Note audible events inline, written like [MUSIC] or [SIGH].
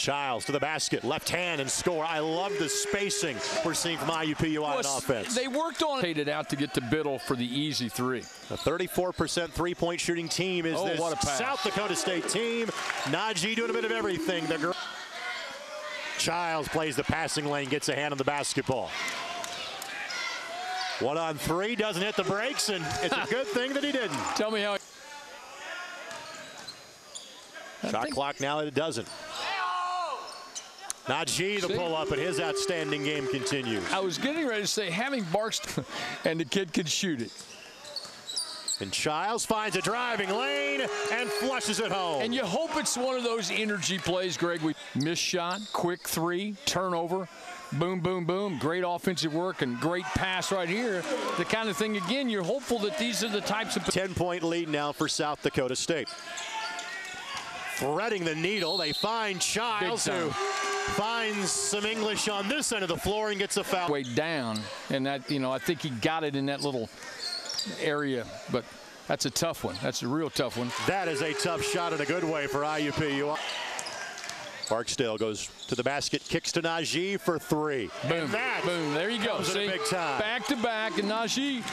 Chiles to the basket, left hand and score. I love the spacing we're seeing from IUPUI on offense. They worked on it out to get to Biddle for the easy three. A 34% three-point shooting team is Oh, this what a. South Dakota State team. Najee doing a bit of everything. The gr- Chiles plays the passing lane, gets a hand on the basketball. One on three, doesn't hit the brakes, and it's a [LAUGHS] good thing that he didn't. Tell me how. Shot think- clock now that it doesn't. Najee the pull up, but his outstanding game continues. I was getting ready to say having Barks [LAUGHS] and the kid can shoot it. And Chiles finds a driving lane and flushes it home. And you hope it's one of those energy plays, Greg. We miss shot, quick three, turnover, boom, boom, boom. Great offensive work and great pass right here. The kind of thing, again, you're hopeful that these are the types of 10 point lead now for South Dakota State. Threading the needle, they find Chiles who. Finds some English on this end of the floor and gets a foul. way down. And that, you know, I think he got it in that little area, but that's a tough one. That's a real tough one. That is a tough shot in a good way for IUPUI. Barksdale goes to the basket, kicks to Najee for three. Boom, And that boom. There you go. comes a See, big time. back to back, and Najee